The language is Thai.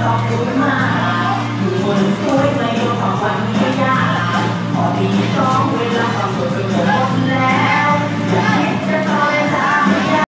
ดอกกุหลาบอยู่บนกล้วยไม้ของวัน